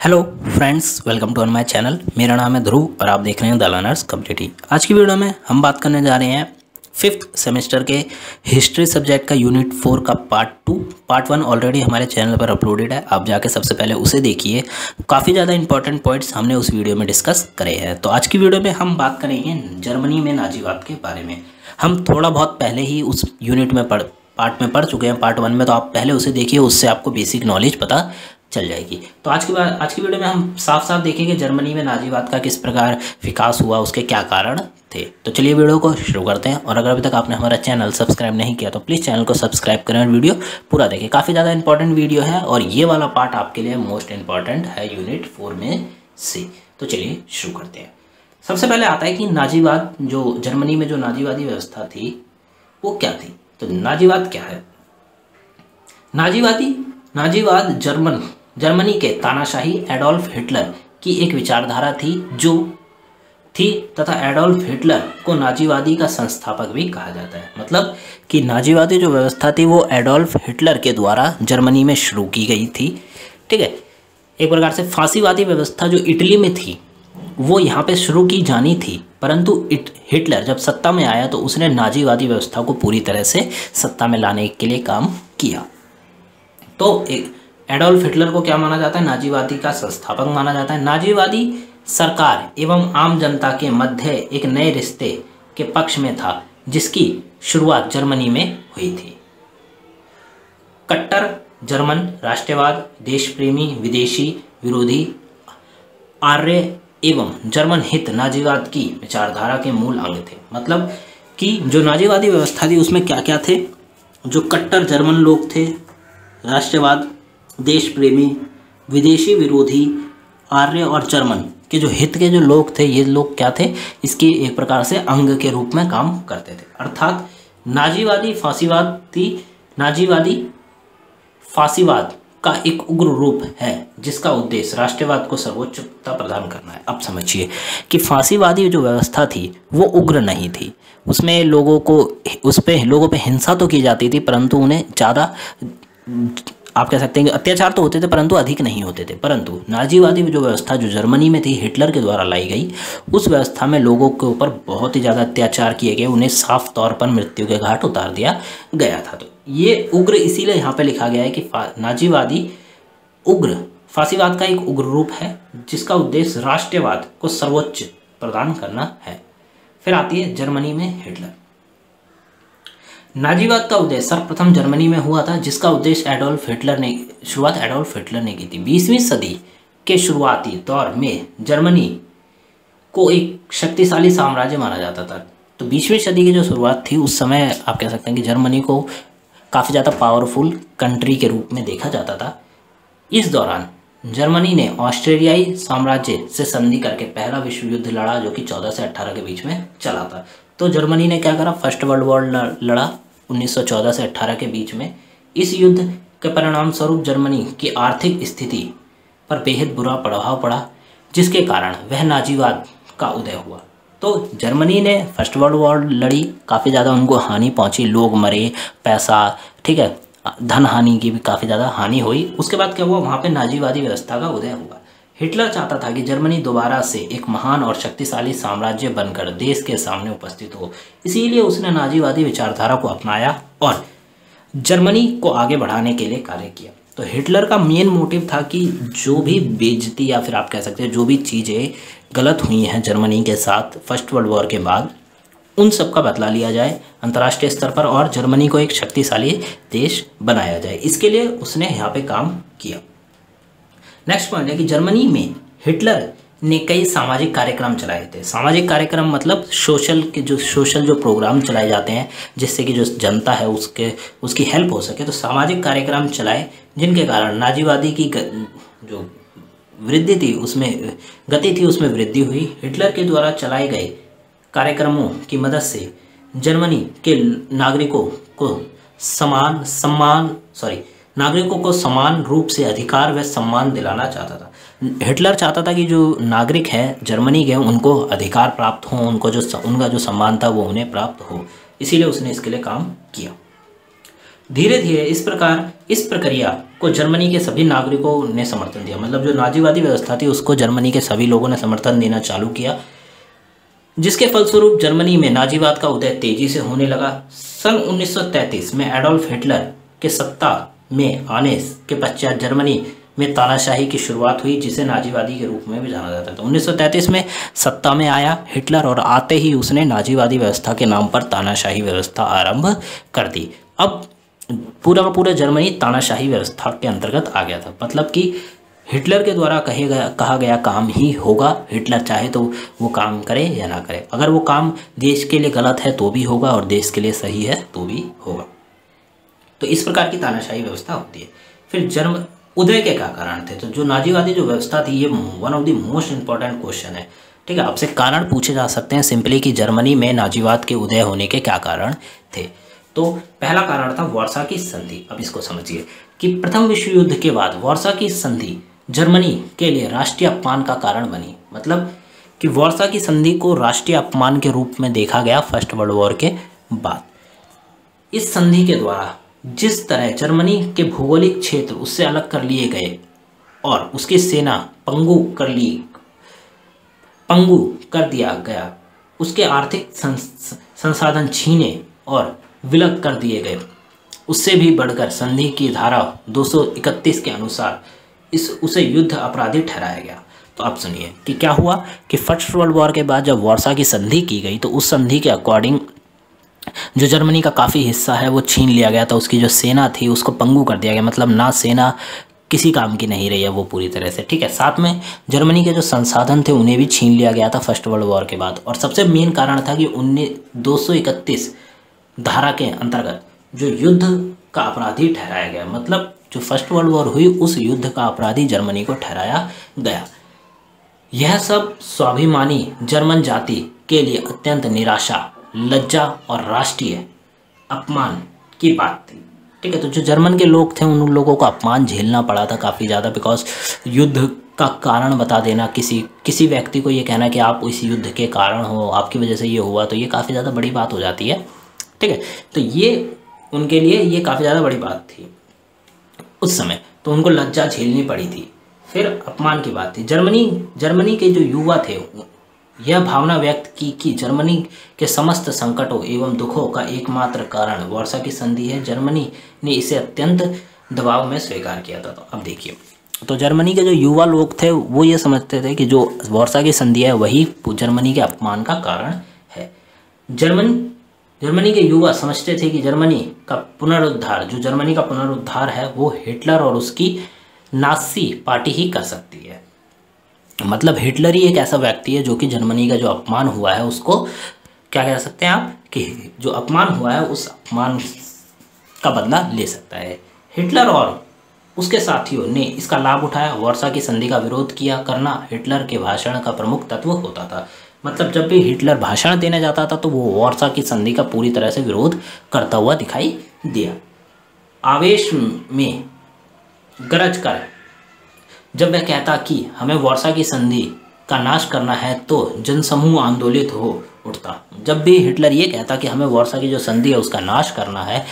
Hello friends welcome to on my channel मेरा नाम है ध्रुव और आप देख रहे हैं द लर्नर्स कम्युनिटी आज की वीडियो में हम बात करने जा रहे हैं फिफ्थ सेमेस्टर के हिस्ट्री सब्जेक्ट का यूनिट फोर का part two part one already हमारे चैनल पर अपलोडेड है। आप जाके सबसे पहले उसे देखिए। काफ़ी ज़्यादा इंपॉर्टेंट पॉइंट्स हमने उस वीडियो में डिस्कस करे हैं। तो आज की वीडियो में हम बात करेंगे जर्मनी में नाजीवाद के बारे में। हम थोड़ा बहुत पहले ही उस यूनिट में पढ़ पार्ट में पढ़ चुके हैं। पार्ट वन में तो आप पहले उसे देखिए, उससे आपको बेसिक नॉलेज पता चल जाएगी। तो आज की बात आज की वीडियो में हम साफ़ साफ़ देखेंगे जर्मनी में नाजीवाद का किस प्रकार विकास हुआ, उसके क्या कारण थे। तो चलिए वीडियो को शुरू करते हैं। और अगर अभी तक आपने हमारा चैनल सब्सक्राइब नहीं किया तो प्लीज़ चैनल को सब्सक्राइब करें और वीडियो पूरा देखें। काफ़ी ज़्यादा इंपॉर्टेंट वीडियो है और ये वाला पार्ट आपके लिए मोस्ट इंपॉर्टेंट है यूनिट फोर में से। तो चलिए शुरू करते हैं। सबसे पहले आता है कि नाजीवाद, जो जर्मनी में जो नाजीवादी व्यवस्था थी, वो क्या थी? तो नाजीवाद क्या है? नाजीवादी, नाजीवाद जर्मन जर्मनी के तानाशाही एडोल्फ हिटलर की एक विचारधारा थी, जो थी तथा एडोल्फ हिटलर को नाजीवादी का संस्थापक भी कहा जाता है। मतलब कि नाजीवादी जो व्यवस्था थी, वो एडोल्फ हिटलर के द्वारा जर्मनी में शुरू की गई थी। ठीक है? एक प्रकार से फांसीवादी व्यवस्था जो इटली में थी, वो यहाँ पे शुरू की जानी थी। परंतु हिटलर जब सत्ता में आया तो उसने नाजीवादी व्यवस्था को पूरी तरह से सत्ता में लाने के लिए काम किया। तो एक एडोल्फ हिटलर को क्या माना जाता है? नाजीवादी का संस्थापक माना जाता है। नाजीवादी सरकार एवं आम जनता के मध्य एक नए रिश्ते के पक्ष में था, जिसकी शुरुआत जर्मनी में हुई थी। कट्टर, जर्मन राष्ट्रवाद देश प्रेमी विदेशी, विरोधी, आर्य एवं जर्मन हित नाजीवाद की विचारधारा के मूल अंग थे। मतलब कि जो नाजीवादी व्यवस्था थी, उसमें क्या क्या थे? जो कट्टर जर्मन लोग थे, राष्ट्रवाद देश प्रेमी विदेशी विरोधी, आर्य और जर्मन के जो हित के जो लोग थे, ये लोग क्या थे? इसके एक प्रकार से अंग के रूप में काम करते थे। अर्थात नाजीवादी, फांसीवादी, नाजीवादी, फांसीवाद का एक उग्र रूप है, जिसका उद्देश्य राष्ट्रवाद को सर्वोच्चता प्रदान करना है। अब समझिए कि फांसीवादी जो व्यवस्था थी, वो उग्र नहीं थी। उसमें लोगों को, उस पर लोगों पे हिंसा तो की जाती थी, परंतु उन्हें ज़्यादा आप कह सकते हैं कि अत्याचार तो होते थे, परंतु अधिक नहीं होते थे। परंतु नाजीवादी जो व्यवस्था जो जर्मनी में थी, हिटलर के द्वारा लाई गई, उस व्यवस्था में लोगों के ऊपर बहुत ही ज़्यादा अत्याचार किए गए, उन्हें साफ़ तौर पर मृत्यु के घाट उतार दिया गया था। तो ये उग्र इसीलिए यहाँ पर लिखा गया है कि नाजीवादी उग्र, फांसीवाद का एक उग्र रूप है, जिसका उद्देश्य राष्ट्रवाद को सर्वोच्च प्रदान करना है। फिर आती है जर्मनी में हिटलर। नाजीवाद का उद्देश्य सर्वप्रथम जर्मनी में हुआ था, जिसका उद्देश्य एडोल्फ हिटलर ने, शुरुआत एडोल्फ हिटलर ने की थी। बीसवीं सदी के शुरुआती दौर में जर्मनी को एक शक्तिशाली साम्राज्य माना जाता था। तो बीसवीं सदी की जो शुरुआत थी, उस समय आप कह सकते हैं कि जर्मनी को काफ़ी ज़्यादा पावरफुल कंट्री के रूप में देखा जाता था। इस दौरान जर्मनी ने ऑस्ट्रेलियाई साम्राज्य से संधि करके पहला विश्व युद्ध लड़ा, जो कि 14 से 18 के बीच में चला था। तो जर्मनी ने क्या करा? फ़र्स्ट वर्ल्ड वॉर लड़ा। 1914 से 18 के बीच में इस युद्ध के परिणाम स्वरूप जर्मनी की आर्थिक स्थिति पर बेहद बुरा प्रभाव पड़ा, जिसके कारण वह नाजीवाद का उदय हुआ। तो जर्मनी ने फ़र्स्ट वर्ल्ड वॉर लड़ी, काफ़ी ज़्यादा उनको हानि पहुँची, लोग मरे, पैसा, ठीक है, धन हानि की भी काफ़ी ज़्यादा हानि हुई। उसके बाद क्या हुआ, वहाँ पे नाजीवादी व्यवस्था का उदय हुआ। हिटलर चाहता था कि जर्मनी दोबारा से एक महान और शक्तिशाली साम्राज्य बनकर देश के सामने उपस्थित हो। इसीलिए उसने नाजीवादी विचारधारा को अपनाया और जर्मनी को आगे बढ़ाने के लिए कार्य किया। तो हिटलर का मेन मोटिव था कि जो भी बेजती या फिर आप कह सकते हैं जो भी चीज़ें गलत हुई हैं जर्मनी के साथ फ़र्स्ट वर्ल्ड वॉर के बाद, उन सब का बदला लिया जाए अंतर्राष्ट्रीय स्तर पर और जर्मनी को एक शक्तिशाली देश बनाया जाए। इसके लिए उसने यहाँ पे काम किया। नेक्स्ट पॉइंट है कि जर्मनी में हिटलर ने कई सामाजिक कार्यक्रम चलाए थे। सामाजिक कार्यक्रम मतलब सोशल के जो सोशल जो प्रोग्राम चलाए जाते हैं, जिससे कि जो जनता है उसके, उसकी हेल्प हो सके। तो सामाजिक कार्यक्रम चलाए, जिनके कारण नाजीवादी की जो वृद्धि थी उसमें, गति थी उसमें वृद्धि हुई। हिटलर के द्वारा चलाए गए कार्यक्रमों की मदद से जर्मनी के नागरिकों को समान, सम्मान सॉरी नागरिकों को समान रूप से अधिकार व सम्मान दिलाना चाहता था। हिटलर चाहता था कि जो नागरिक हैं, जर्मनी के उनको अधिकार प्राप्त हो, उनको जो उनका जो सम्मान था वो उन्हें प्राप्त हो। इसीलिए उसने इसके लिए काम किया। धीरे धीरे इस प्रकार, इस प्रक्रिया को जर्मनी के सभी नागरिकों ने समर्थन दिया। मतलब जो नाजीवादी व्यवस्था थी, उसको जर्मनी के सभी लोगों ने समर्थन देना चालू किया, जिसके फलस्वरूप जर्मनी में नाजीवाद का उदय तेज़ी से होने लगा। सन 1933 में एडोल्फ हिटलर के सत्ता में आने के पश्चात जर्मनी में तानाशाही की शुरुआत हुई, जिसे नाजीवादी के रूप में भी जाना जाता था। 1933 में सत्ता में आया हिटलर और आते ही उसने नाजीवादी व्यवस्था के नाम पर तानाशाही व्यवस्था आरंभ कर दी। अब पूरा का पूरा जर्मनी तानाशाही व्यवस्था के अंतर्गत आ गया था। मतलब कि हिटलर के द्वारा कहे गया, कहा गया काम ही होगा। हिटलर चाहे तो वो काम करे या ना करे। अगर वो काम देश के लिए गलत है तो भी होगा और देश के लिए सही है तो भी होगा। तो इस प्रकार की तानाशाही व्यवस्था होती है। फिर जर्म उदय के क्या कारण थे? तो जो नाजीवादी जो व्यवस्था थी, ये one of the most important question है। ठीक है आपसे कारण पूछे जा सकते हैं सिंपली कि जर्मनी में नाजीवाद के उदय होने के क्या कारण थे। तो पहला कारण था वर्षा की संधि। अब इसको समझिए कि प्रथम विश्व युद्ध के बाद वर्षा की संधि जर्मनी के लिए राष्ट्रीय अपमान का कारण बनी। मतलब कि वर्षा की संधि को राष्ट्रीय अपमान के रूप में देखा गया फ़र्स्ट वर्ल्ड वॉर के बाद। इस संधि के द्वारा जिस तरह जर्मनी के भौगोलिक क्षेत्र उससे अलग कर लिए गए और उसकी सेना पंगु कर ली, पंगु कर दिया गया, उसके आर्थिक संसाधन छीने और विलग कर दिए गए। उससे भी बढ़कर संधि की धारा 231 के अनुसार इस, उसे युद्ध अपराधी ठहराया गया। तो आप सुनिए कि क्या हुआ कि फ़र्स्ट वर्ल्ड वॉर के बाद जब वर्षा की संधि की गई तो उस संधि के अकॉर्डिंग जो जर्मनी का काफ़ी हिस्सा है, वो छीन लिया गया था। उसकी जो सेना थी, उसको पंगू कर दिया गया। मतलब ना सेना किसी काम की नहीं रही है वो पूरी तरह से, ठीक है? साथ में जर्मनी के जो संसाधन थे, उन्हें भी छीन लिया गया था फ़र्स्ट वर्ल्ड वॉर के बाद। और सबसे मेन कारण था कि उन्नीस धारा के अंतर्गत जो युद्ध का अपराधी ठहराया गया मतलब जो फ़र्स्ट वर्ल्ड वॉर हुई, उस युद्ध का अपराधी जर्मनी को ठहराया गया। यह सब स्वाभिमानी जर्मन जाति के लिए अत्यंत निराशा लज्जा और राष्ट्रीय अपमान की बात थी। ठीक है तो जो जर्मन के लोग थे, उन लोगों को अपमान झेलना पड़ा था काफ़ी ज़्यादा बिकॉज़ युद्ध का कारण बता देना, किसी किसी व्यक्ति को ये कहना कि आप इस युद्ध के कारण हो, आपकी वजह से ये हुआ तो ये काफ़ी ज़्यादा बड़ी बात हो जाती है। ठीक है तो ये उनके लिए ये काफ़ी ज़्यादा बड़ी बात थी उस समय। तो उनको लज्जा झेलनी पड़ी थी। फिर अपमान की बात थी। जर्मनी जर्मनी के जो युवा थे यह भावना व्यक्त की कि जर्मनी के समस्त संकटों एवं दुखों का एकमात्र कारण वर्षा की संधि है। जर्मनी ने इसे अत्यंत दबाव में स्वीकार किया था। तो अब देखिए। तो जर्मनी के जो युवा लोग थे, वो ये समझते थे कि जो वर्षा की संधि है, वही जर्मनी के अपमान का कारण है। जर्मन, जर्मनी के युवा समझते थे कि जर्मनी का पुनरुद्धार, जो जर्मनी का पुनरुद्धार है, वो हिटलर और उसकी नासी पार्टी ही कर सकती है। मतलब हिटलर ही एक ऐसा व्यक्ति है जो कि जर्मनी का जो अपमान हुआ है, उसको क्या कह सकते हैं आप? कि जो अपमान हुआ है, उस अपमान का बदला ले सकता है। हिटलर और उसके साथियों ने इसका लाभ उठाया वर्षा की संधि का विरोध किया, करना हिटलर के भाषण का प्रमुख तत्व होता था। मतलब जब भी हिटलर भाषण देने जाता था तो वो वर्षा की संधि का पूरी तरह से विरोध करता हुआ दिखाई दिया। आवेश में गरज कर जब वह कहता कि हमें वर्षा की संधि का नाश करना है तो जनसमूह आंदोलित हो उठता। जब भी हिटलर ये कहता कि हमें वर्षा की जो संधि है उसका नाश करना है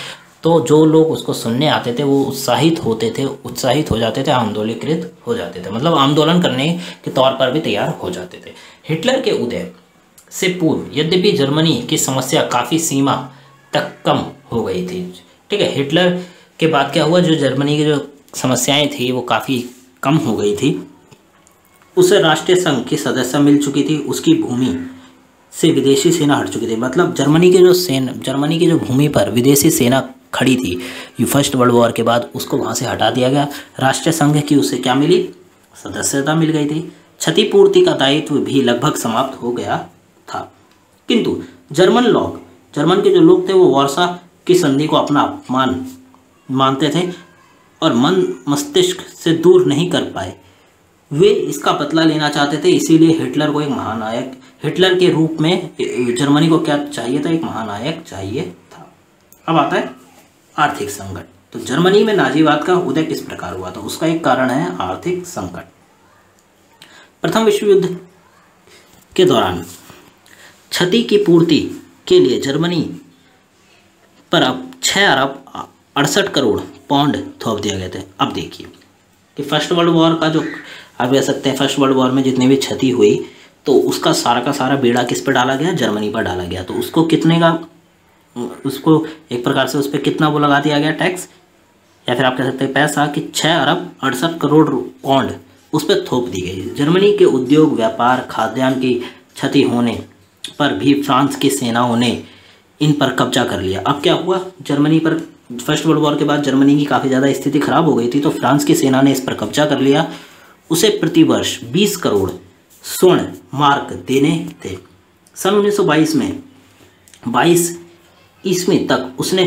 तो जो लोग उसको सुनने आते थे, वो उत्साहित होते थे, उत्साहित हो जाते थे, आंदोलिकृत हो जाते थे। मतलब आंदोलन करने के तौर पर भी तैयार हो जाते थे। हिटलर के उदय से पूर्व यद्यपि जर्मनी की समस्या काफ़ी सीमा तक कम हो गई थी। ठीक है, हिटलर के बाद क्या हुआ? जो जर्मनी की जो समस्याएँ थी, वो काफ़ी कम हो गई थी। उसे राष्ट्रीय संघ की सदस्य मिल चुकी थी। उसकी भूमि से विदेशी सेना हट चुकी थी। मतलब जर्मनी के जो सेना, जर्मनी की जो भूमि पर विदेशी सेना खड़ी थी फ़र्स्ट वर्ल्ड वॉर के बाद उसको वहाँ से हटा दिया गया। राष्ट्रीय संघ की उसे क्या मिली? सदस्यता मिल गई थी। क्षतिपूर्ति का दायित्व भी लगभग समाप्त हो गया था। किंतु जर्मन लोग, जर्मन के जो लोग थे, वो वर्षा की संधि को अपना अपमान मानते थे। और मन मस्तिष्क से दूर नहीं कर पाए। वे इसका बदला लेना चाहते थे, इसीलिए हिटलर को एक महानायक, हिटलर के रूप में, जर्मनी को क्या चाहिए था? एक महानायक चाहिए था। अब आता है आर्थिक संकट। तो जर्मनी में नाजीवाद का उदय किस प्रकार हुआ? था उसका एक कारण है आर्थिक संकट। प्रथम विश्व युद्ध के दौरान, क्षति की पूर्ति के लिए जर्मनी पर अब छः अरब अड़सठ करोड़ पौंड थोप दिया गया था। अब देखिए कि फ़र्स्ट वर्ल्ड वॉर का जो, आप कह सकते हैं फ़र्स्ट वर्ल्ड वॉर में जितनी भी क्षति हुई तो उसका सारा का सारा बेड़ा किस पर डाला गया? जर्मनी पर डाला गया। तो उसको कितने का, उसको एक प्रकार से उस पर कितना वो लगा दिया गया टैक्स या फिर आप कह सकते हैं पैसा कि छः अरब अड़सठ करोड़ पौंड उस पर थोप दी गई। जर्मनी के उद्योग, व्यापार, खाद्यान्न की क्षति होने पर भी फ्रांस की सेनाओं ने इन पर कब्जा कर लिया। अब क्या हुआ? जर्मनी पर फ़र्स्ट वर्ल्ड वॉर के बाद जर्मनी की काफ़ी ज़्यादा स्थिति खराब हो गई थी तो फ्रांस की सेना ने इस पर कब्जा कर लिया। उसे प्रतिवर्ष 20 करोड़ स्वर्ण मार्क देने थे। सन 1922 में 22 ईस्वी तक उसने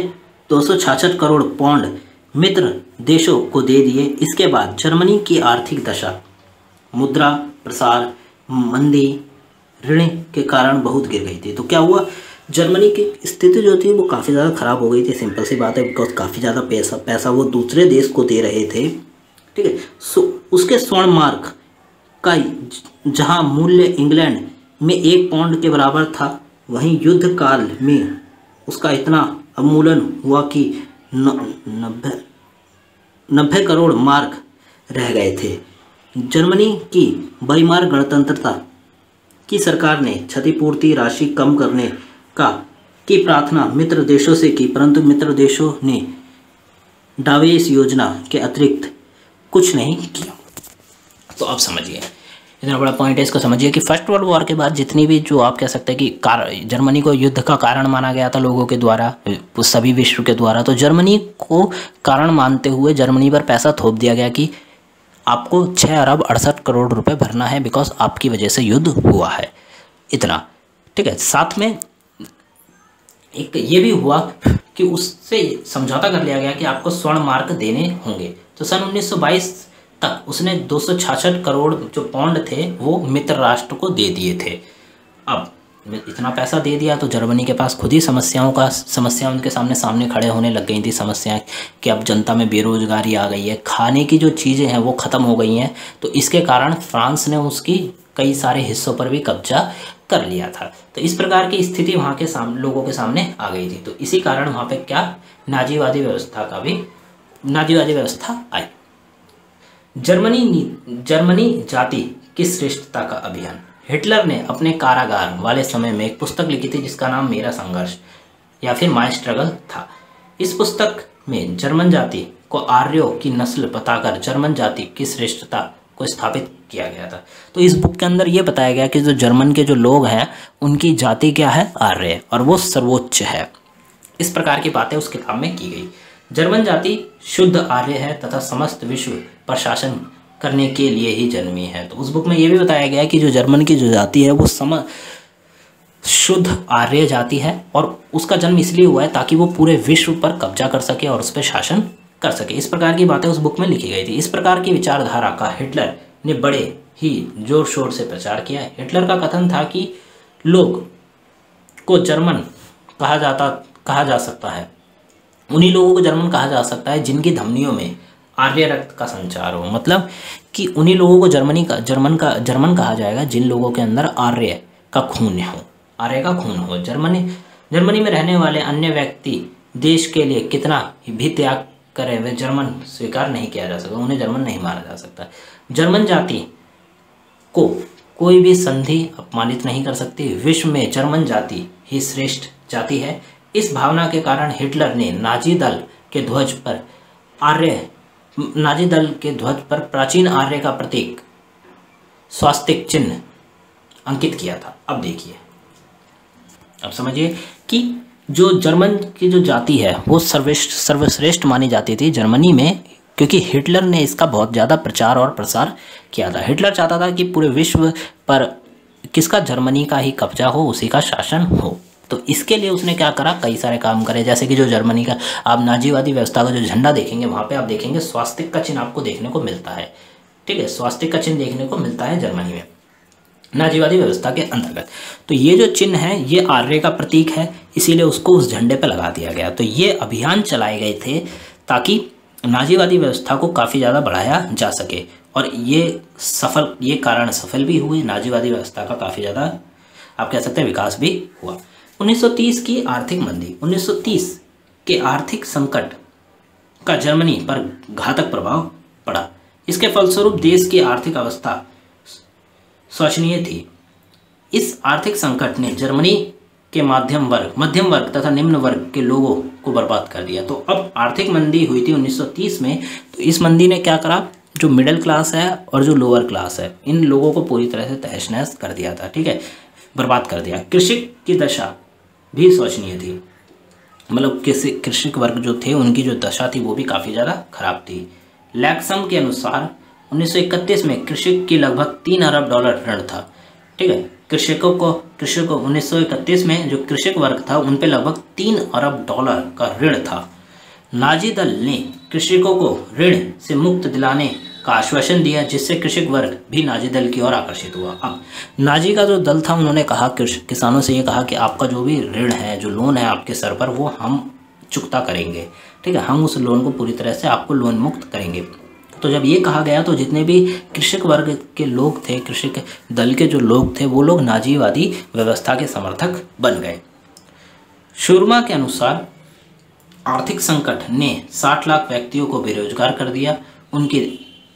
दो करोड़ पौंड मित्र देशों को दे दिए। इसके बाद जर्मनी की आर्थिक दशा, मुद्रा, प्रसार, मंदी, ऋण के कारण बहुत गिर गई थी। तो क्या हुआ? जर्मनी की स्थिति जो थी वो काफ़ी ज़्यादा ख़राब हो गई थी, सिंपल सी बात है बिकॉज़ काफ़ी ज़्यादा पैसा पैसा वो दूसरे देश को दे रहे थे, ठीक है? सो उसके स्वर्ण मार्क का जहाँ मूल्य इंग्लैंड में एक पाउंड के बराबर था, वहीं युद्ध काल में उसका इतना अवमूलन हुआ कि नब्बे नब्बे करोड़ मार्क रह गए थे। जर्मनी की बईमार गणतंत्रता की सरकार ने क्षतिपूर्ति राशि कम करने का, की प्रार्थना मित्र देशों से की, परंतु मित्र देशों ने डावेस योजना के अतिरिक्त कुछ नहीं किया। तो आप समझिए। इतना बड़ा पॉइंट है, इसको समझिए कि फ़र्स्ट वर्ल्ड वॉर के बाद जितनी भी जो आप कह सकते हैं कि कार जर्मनी को युद्ध का कारण माना गया था लोगों के द्वारा सभी विश्व के द्वारा तो जर्मनी को कारण मानते हुए जर्मनी पर पैसा थोप दिया गया कि आपको छः अरब अड़सठ करोड़ रुपए भरना है बिकॉज़ आपकी वजह से युद्ध हुआ है। इतना। ठीक है, साथ में एक ये भी हुआ कि उससे समझौता कर लिया गया कि आपको स्वर्ण मार्क देने होंगे। तो सन 1922 तक उसने दो करोड़ जो पौंड थे, वो मित्र राष्ट्र को दे दिए थे। अब इतना पैसा दे दिया तो जर्मनी के पास खुद ही समस्याओं का समस्या उनके सामने सामने खड़े होने लग गई थी, समस्याएँ कि अब जनता में बेरोजगारी आ गई है। खाने की जो चीज़ें हैं वो ख़त्म हो गई हैं। तो इसके कारण फ्रांस ने उसकी कई सारे हिस्सों पर भी कब्जा कर लिया था। तो इस प्रकार की स्थिति वहाँ के सामने लोगों के सामने आ गई थी। तो इसी कारण वहाँ पे क्या नाजीवादी व्यवस्था का भी, नाजीवादी व्यवस्था आई। जर्मनी जर्मनी जाति की श्रेष्ठता का अभियान। हिटलर ने अपने कारागार वाले समय में एक पुस्तक लिखी थी जिसका नाम मेरा संघर्ष या फिर माई स्ट्रगल था। इस पुस्तक में जर्मन जाति को आर्यों की नस्ल बताकर जर्मन जाति की श्रेष्ठता को स्थापित किया गया था। तो इस बुक के अंदर ये बताया गया कि जो जर्मन के जो लोग हैं, उनकी जाति क्या है? आर्य। और वो सर्वोच्च है। इस प्रकार की बातें उस किताब में की गई। जर्मन जाति शुद्ध आर्य है तथा समस्त विश्व प्रशासन करने के लिए ही जन्मी है। तो उस बुक में ये भी बताया गया कि जो जर्मन की जो जाति है, वो सम, शुद्ध आर्य जाति है और उसका जन्म इसलिए हुआ है ताकि वो पूरे विश्व पर कब्जा कर सके और उस पर शासन कर सके। इस प्रकार की बातें उस बुक में लिखी गई थी। इस प्रकार की विचारधारा का हिटलर ने बड़े ही ज़ोर शोर से प्रचार किया हिटलर का कथन था कि लोग को जर्मन कहा जाता, कहा जा सकता है। उन्हीं लोगों को जर्मन कहा जा सकता है जिनकी धमनियों में आर्य रक्त का संचार हो। मतलब कि उन्हीं लोगों को जर्मनी का, जर्मन का, जर्मन कहा जाएगा जिन लोगों के अंदर आर्य का खून हो, आर्य का खून हो। जर्मनी जर्मनी में रहने वाले अन्य व्यक्ति देश के लिए कितना भी त्याग करे वे जर्मन स्वीकार नहीं किया जा सकता, उन्हें जर्मन नहीं माना जा सकता। जर्मन जाति को कोई भी संधि अपमानित नहीं कर सकती। विश्व में जर्मन जाति ही श्रेष्ठ जाति है। इस भावना के कारण हिटलर ने नाजी दल के ध्वज पर आर्य, नाजी दल के ध्वज पर प्राचीन आर्य का प्रतीक, स्वास्तिक चिन्ह अंकित किया था। अब देखिए। अब समझिए कि जो जर्मन की जो जाति है, वो सर्वश्रेष्ठ सर्वश्रेष्ठ मानी जाती थी जर्मनी में, क्योंकि हिटलर ने इसका बहुत ज़्यादा प्रचार और प्रसार किया था। हिटलर चाहता था कि पूरे विश्व पर किसका जर्मनी का ही कब्जा हो, उसी का शासन हो। तो इसके लिए उसने क्या करा? कई सारे काम करे, जैसे कि जो जर्मनी का आप नाजीवादी व्यवस्था का जो झंडा देखेंगे, वहाँ पे आप देखेंगे, स्वास्तिक का चिन्ह आपको देखने को मिलता है। ठीक है, स्वास्तिक का चिन्ह देखने को मिलता है जर्मनी में। नाजीवादी व्यवस्था के अंतर्गत। तो ये जो चिन्ह है, ये आर्य का प्रतीक है, इसीलिए उसको उस झंडे पर लगा दिया गया। तो ये अभियान चलाए गए थे ताकि नाजीवादी व्यवस्था को काफ़ी ज़्यादा बढ़ाया जा सके। और ये सफल, ये कारण सफल भी हुए नाजीवादी व्यवस्था का काफ़ी ज़्यादा, आप कह सकते हैं, विकास भी हुआ। 1930 की आर्थिक मंदी 1930 के आर्थिक संकट का जर्मनी पर घातक प्रभाव पड़ा। इसके फलस्वरूप देश की आर्थिक अवस्था शोचनीय थी। इस आर्थिक संकट ने जर्मनी के माध्यम वर्ग, मध्यम वर्ग तथा निम्न वर्ग के लोगों को बर्बाद कर दिया। तो अब आर्थिक मंदी हुई थी 1930 में तो इस मंदी ने क्या करा? जो मिडिल क्लास है और जो लोअर क्लास है, इन लोगों को पूरी तरह से तहस नहस कर दिया था, ठीक है? बर्बाद कर दिया। कृषि की दशा भी शोचनीय थी। मतलब किसी कृषक वर्ग जो थे, उनकी जो दशा थी, वो भी काफ़ी ज़्यादा खराब थी। लैक्सम के अनुसार 1931 में कृषक की लगभग तीन अरब डॉलर ऋण था। ठीक है? कृषकों को, कृषकों उन्नीस में जो कृषक वर्ग था, उन पर लगभग तीन अरब डॉलर का ऋण था। नाजी दल ने कृषकों को ऋण से मुक्त दिलाने का आश्वासन दिया, जिससे कृषक वर्ग भी नाजी दल की ओर आकर्षित हुआ। अब नाजी का जो दल था, उन्होंने कहा किसानों से ये कहा कि आपका जो भी ऋण है, जो लोन है आपके सर पर, वो हम चुकता करेंगे। ठीक है? हम उस लोन को पूरी तरह से आपको लोन मुक्त करेंगे। तो जब ये कहा गया तो जितने भी कृषक वर्ग के लोग थे, कृषक दल के जो लोग थे, वो लोग नाजीवादी व्यवस्था के समर्थक बन गए। शुरमा के अनुसार आर्थिक संकट ने 60 लाख व्यक्तियों को बेरोजगार कर दिया। उनके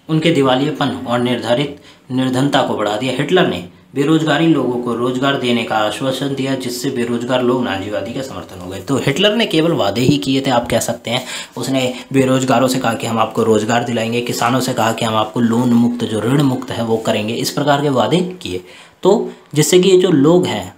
उनके दिवालियेपन और निर्धारित निर्धनता को बढ़ा दिया। हिटलर ने बेरोजगारी लोगों को रोज़गार देने का आश्वासन दिया, जिससे बेरोजगार लोग नाजीवादी का समर्थन हो गए। तो हिटलर ने केवल वादे ही किए थे, आप कह सकते हैं। उसने बेरोजगारों से कहा कि हम आपको रोज़गार दिलाएँगे, किसानों से कहा कि हम आपको लोन मुक्त, जो ऋण मुक्त है, वो करेंगे। इस प्रकार के वादे किए। तो जिससे कि ये जो लोग हैं,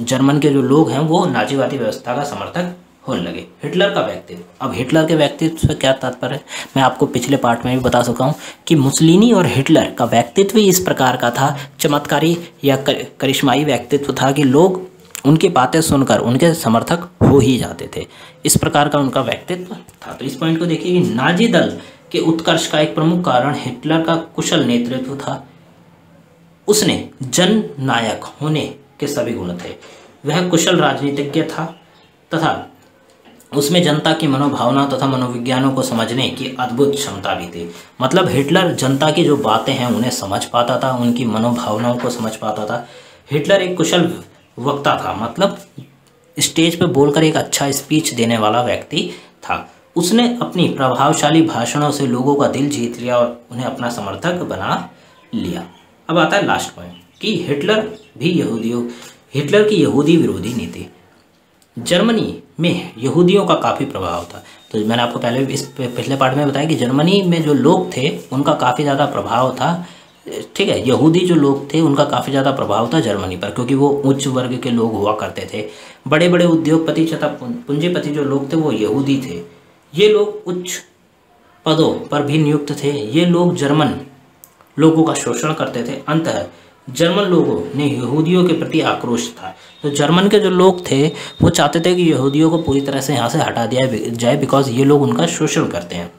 जर्मन के जो लोग हैं, वो नाजीवादी व्यवस्था का समर्थक होने लगे। हिटलर का व्यक्तित्व। अब हिटलर के व्यक्तित्व से क्या तात्पर्य है? मैं आपको पिछले पार्ट में भी बता सका हूँ कि मुसलिनी और हिटलर का व्यक्तित्व इस प्रकार का था, चमत्कारी या करिश्माई व्यक्तित्व था कि लोग उनकी बातें सुनकर उनके समर्थक हो ही जाते थे। इस प्रकार का उनका व्यक्तित्व था। तो इस पॉइंट को देखिए नाजी दल के उत्कर्ष का एक प्रमुख कारण हिटलर का कुशल नेतृत्व था। उसने जन नायक होने के सभी गुण थे। वह कुशल राजनीतिज्ञ था तथा उसमें जनता की मनोभावना तथा तो मनोविज्ञानों को समझने की अद्भुत क्षमता भी थी। मतलब हिटलर जनता की जो बातें हैं, उन्हें समझ पाता था, उनकी मनोभावनाओं को समझ पाता था। हिटलर एक कुशल वक्ता था मतलब स्टेज पर बोलकर एक अच्छा स्पीच देने वाला व्यक्ति था। उसने अपनी प्रभावशाली भाषणों से लोगों का दिल जीत लिया और उन्हें अपना समर्थक बना लिया। अब आता है लास्ट पॉइंट कि हिटलर भी यहूदियों, हिटलर की यहूदी विरोधी नीति। जर्मनी में यहूदियों का काफ़ी प्रभाव था। तो मैंने आपको पहले इस पिछले पार्ट में बताया कि जर्मनी में जो लोग थे, उनका काफ़ी ज़्यादा प्रभाव था। ठीक है, यहूदी जो लोग थे, उनका काफ़ी ज़्यादा प्रभाव था जर्मनी पर, क्योंकि वो उच्च वर्ग के लोग हुआ करते थे। बड़े बड़े उद्योगपति तथा पूंजीपति जो लोग थे, वो यहूदी थे। ये लोग उच्च पदों पर भी नियुक्त थे। ये लोग जर्मन लोगों का शोषण करते थे। अंत जर्मन लोगों ने यहूदियों के प्रति आक्रोश था। तो जर्मन के जो लोग थे वो चाहते थे कि यहूदियों को पूरी तरह से यहाँ से हटा दिया जाए बिकॉज़ ये लोग उनका शोषण करते हैं।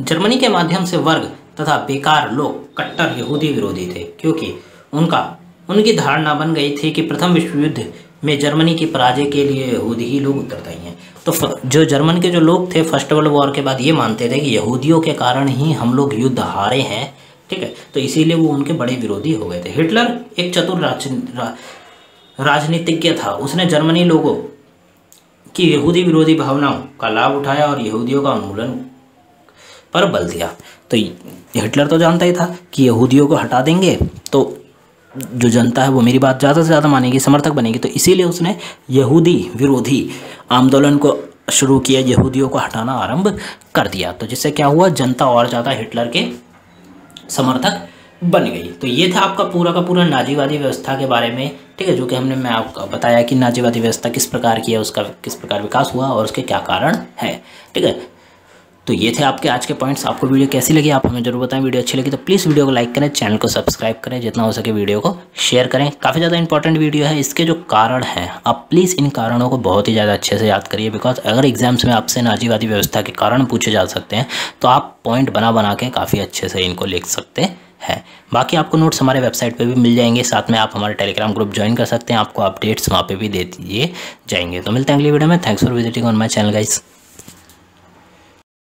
जर्मनी के माध्यम से वर्ग तथा बेकार लोग कट्टर यहूदी विरोधी थे क्योंकि उनका उनकी धारणा बन गई थी कि प्रथम विश्व युद्ध में जर्मनी की पराजय के लिए यहूदी ही लोग उत्तरदायी हैं। तो जो जर्मन के जो लोग थे फ़र्स्ट वर्ल्ड वॉर के बाद ये मानते थे कि यहूदियों के कारण ही हम लोग युद्ध हारे हैं ठीक है? तो इसीलिए वो उनके बड़े विरोधी हो गए थे। हिटलर एक चतुर राज, राजनीतिज्ञ था। उसने जर्मनी लोगों की यहूदी विरोधी भावनाओं का लाभ उठाया और यहूदियों का उन्मूलन पर बल दिया। तो हिटलर तो जानता ही था कि यहूदियों को हटा देंगे तो जो जनता है वो मेरी बात ज़्यादा से ज़्यादा मानेगी, समर्थक बनेगी। तो इसीलिए उसने यहूदी विरोधी आंदोलन को शुरू किया, यहूदियों को हटाना आरंभ कर दिया। तो जिससे क्या हुआ, जनता और ज़्यादा हिटलर के समर्थक बन गई। तो ये था आपका पूरा का पूरा नाजीवादी व्यवस्था के बारे में, ठीक है, जो कि हमने मैं आपको बताया कि नाजीवादी व्यवस्था किस प्रकार की है, उसका किस प्रकार विकास हुआ और उसके क्या कारण है, ठीक है। तो ये थे आपके आज के पॉइंट्स। आपको वीडियो कैसी लगी, आप हमें ज़रूर बताएँ। वीडियो अच्छी लगी तो प्लीज़ वीडियो को लाइक करें, चैनल को सब्सक्राइब करें, जितना हो सके वीडियो को शेयर करें। काफ़ी ज़्यादा इंपॉर्टेंट वीडियो है, इसके जो कारण हैं, आप प्लीज़ इन कारणों को बहुत ही ज़्यादा अच्छे से याद करिए बिकॉज़ अगर एग्ज़ाम्स में आपसे नाजीवादी व्यवस्था के कारण पूछे जा सकते हैं तो आप पॉइंट बना बना के काफ़ी अच्छे से इनको लिख सकते हैं है। बाकी आपको नोट्स हमारे वेबसाइट पे भी मिल जाएँगे। साथ में आप हमारे टेलीग्राम ग्रुप ज्वाइन कर सकते हैं। आपको अपडेट्स वहाँ पे भी दे दिए जाएँगे। तो मिलते हैं अगली वीडियो में। Thanks for visiting on my channel guys